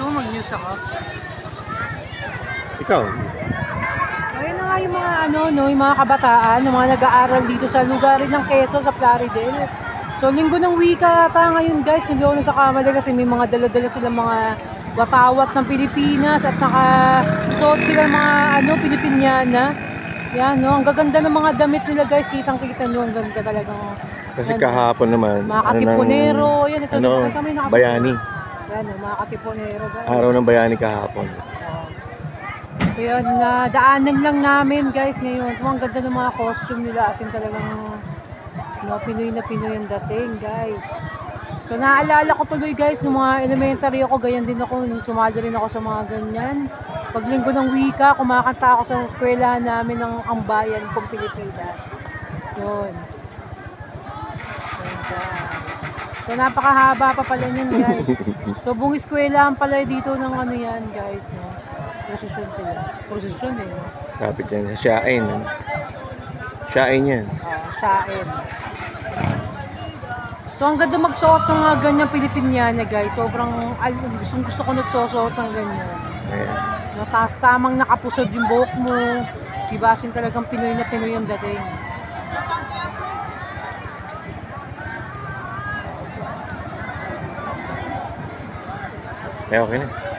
Gusto mo mag-news ako? Ikaw, Ayun na nga yung mga ano, no, yung mga kabataan, yung mga nag-aaral dito sa lugar ng Quezon, sa Plaridel. So, linggo ng wika ata ngayon guys, kung di ako nagkakamali kasi may mga dala-dala silang mga watawat ng Pilipinas at nakasuot sila ng mga ano, Pilipinyana. Yan, no, ang gaganda ng mga damit nila guys, kitang-kita nyo, ang ganda talagang kasi Yan. kahapon naman, mga ano katipunero, yan, ito, ano, mo yung nakasuot. bayani. Yan, mga katipunero. Araw ng bayani kahapon. So yun, na daanan lang namin guys ngayon. Ito ang ganda ng mga costume nila. As in talagang no, Pinoy na Pinoy ang dating guys. So naalala ko tuloy guys, nung mga elementary ako, ganyan din ako. Nung sumali rin ako sa mga ganyan. Pag linggo ng wika, kumakanta ako sa eskwela namin ng ang bayan kong Pilipinas. Yun, guys. So napakahaba pa pala niyan guys. So buong eskwelahan pala dito ng ano yan guys. No? Prosesyon sila. Prosesyon eh. No? Kapit yan, Siyain. ano. Siyain yan. Ah, Shaen. So ang ganda magsuot ng mga ganyang Pilipinyana guys. Sobrang al- gustong gusto ko nagsusuot ng ganyan. Ayan. No, tapos tamang nakapusod yung buhok mo. Dibasin talagang Pinoy na Pinoy ang dating. Eh, okay na.